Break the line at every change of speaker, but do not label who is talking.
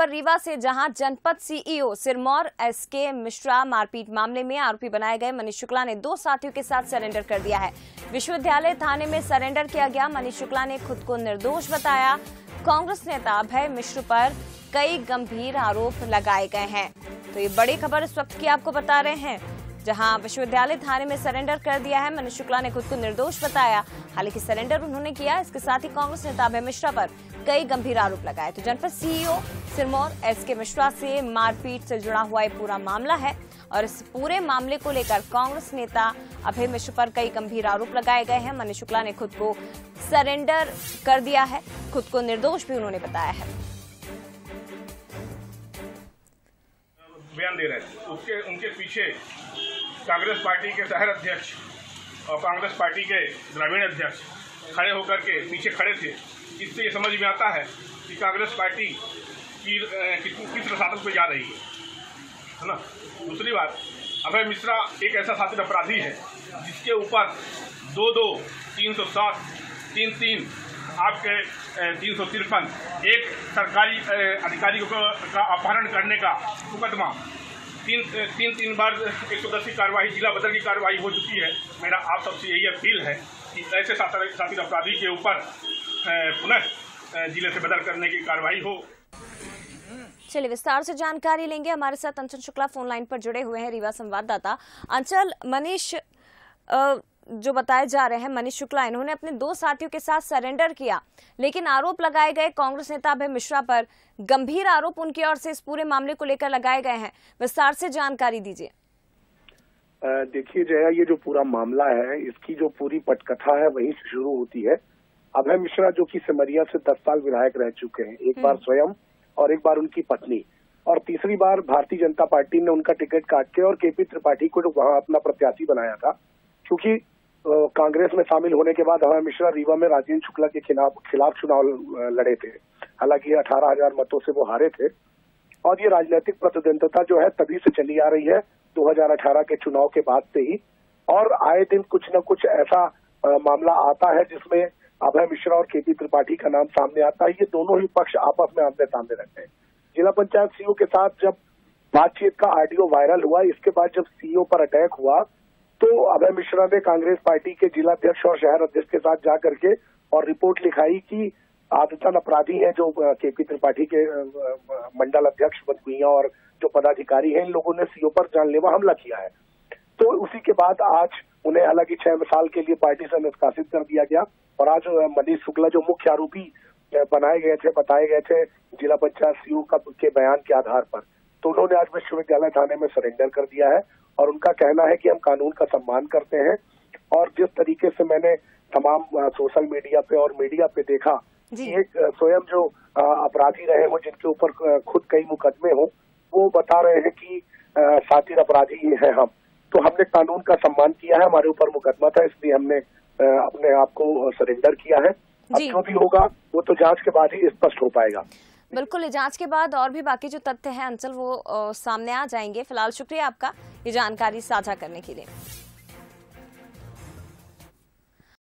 पर रीवा से जहाँ जनपद सीईओ सिरमौर एसके मिश्रा मारपीट मामले में आरोपी बनाए गए, मनीष शुक्ला ने दो साथियों के साथ सरेंडर कर दिया है। विश्वविद्यालय थाने में सरेंडर किया गया, मनीष शुक्ला ने खुद को निर्दोष बताया। कांग्रेस नेता अभय मिश्र पर कई गंभीर आरोप लगाए गए हैं। तो ये बड़ी खबर इस वक्त की आपको बता रहे हैं, जहाँ विश्वविद्यालय थाने में सरेंडर कर दिया है, मनीष शुक्ला ने खुद को निर्दोष बताया। हालाँकि सरेंडर उन्होंने किया, इसके साथ ही कांग्रेस नेता अभय मिश्रा पर कई गंभीर आरोप लगाए। तो जनपद सीईओ सिरमौर एस के मिश्रा से मारपीट से जुड़ा हुआ ये पूरा मामला है और इस पूरे मामले को लेकर कांग्रेस नेता अभय मिश्र पर कई गंभीर आरोप लगाए गए हैं। मनीष शुक्ला ने खुद को सरेंडर कर दिया है। खुद को निर्दोष भी उन्होंने बताया है।
बयान दे रहे थे उसके, उनके पीछे कांग्रेस पार्टी के शहर अध्यक्ष और कांग्रेस पार्टी के ग्रामीण अध्यक्ष खड़े होकर के, पीछे खड़े थे। इससे ये समझ में आता है कि कांग्रेस पार्टी की किस रसातक पे जा रही है। है ना? दूसरी बात, अभय मिश्रा एक ऐसा शातिर अपराधी है, जिसके ऊपर दो दो, तीन सौ सात, तीन तीन, आपके तीन सौ तिरपन, एक सरकारी अधिकारी का अपहरण करने का मुकदमा तीन तीन तीन बार एक सौ दस की कार्रवाई, जिला बदल की कार्रवाई हो चुकी है। मेरा आप सबसे यही अपील है कि ऐसे शातिर अपराधी के ऊपर पुनः ज़िले से बदल करने की कार्रवाई हो।
चलिए, विस्तार से जानकारी लेंगे। हमारे साथ अंचल शुक्ला फ़ोन लाइन पर जुड़े हुए हैं रीवा संवाददाता। अंचल मनीष जो बताए जा रहे हैं मनीष शुक्ला इन्होंने अपने दो साथियों के साथ सरेंडर किया। लेकिन आरोप लगाए गए कांग्रेस नेता अभय मिश्रा पर गंभीर आरोप उनकी ओर से इस पूरे मामले को लेकर लगाए गए हैं। विस्तार से जानकारी दीजिए।
देखिए जया ये जो पूरा मामला है इसकी जो पूरी पटकथा है वहीं से शुरू होती है। अभय मिश्रा जो कि सिमरिया से दस साल विधायक रह चुके हैं एक बार स्वयं और एक बार उनकी पत्नी। और तीसरी बार भारतीय जनता पार्टी ने उनका टिकट काट के और केपी त्रिपाठी को वहाँ अपना प्रत्याशी बनाया था क्योंकि कांग्रेस में शामिल होने के बाद अभय मिश्रा रीवा में राजेंद्र शुक्ला के खिलाफ खिलाफ चुनाव लड़े थे। हालाँकि अठारह हज़ार मतों से वो हारे थे। और ये राजनीतिक प्रतिद्वंदता जो है, तभी से चली आ रही है 2018 के चुनाव के बाद से ही। और आए दिन कुछ न कुछ ऐसा मामला आता है, जिसमें अभय मिश्रा और केपी त्रिपाठी का नाम सामने आता है। ये दोनों ही पक्ष आपस में आमने सामने रहते हैं। जिला पंचायत सीओ के साथ जब बातचीत का ऑडियो वायरल हुआ, इसके बाद जब सीओ पर अटैक हुआ तो अभय मिश्रा ने कांग्रेस पार्टी के जिलाध्यक्ष और शहर अध्यक्ष के साथ जा करके और रिपोर्ट लिखाई कि आदतन अपराधी हैं जो केपी त्रिपाठी के मंडल अध्यक्ष बदगुइया और जो पदाधिकारी हैं, इन लोगों ने सीओ पर जानलेवा हमला किया है। तो उसी के बाद आज उन्हें हालाँकि छह साल के लिए पार्टी से निष्कासित कर दिया गया और आज मनीष शुक्ला जो मुख्य आरोपी बनाए गए थे, बताए गए थे जिला पंचायत सीओ का, के बयान के आधार पर। तो उन्होंने आज विश्वविद्यालय थाने में सरेंडर कर दिया है और उनका कहना है कि हम कानून का सम्मान करते हैं। और जिस तरीके से मैंने तमाम सोशल मीडिया पे और मीडिया पे देखा कि एक स्वयं जो अपराधी रहे हो जिनके ऊपर खुद कई मुकदमे हो वो बता रहे हैं कि शातिर अपराधी ही हैं हम। तो हमने कानून का सम्मान किया है हमारे ऊपर मुकदमा था इसलिए हमने अपने आप को सरेंडर किया है। अब
जो
भी होगा वो तो जाँच के बाद ही स्पष्ट हो पाएगा।
बिल्कुल जाँच के बाद और भी बाकी जो तथ्य हैं, अंचल, वो सामने आ जाएँगे। फ़िलहाल शुक्रिया आपका ये जानकारी साझा करने के लिए।